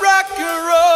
rock and roll.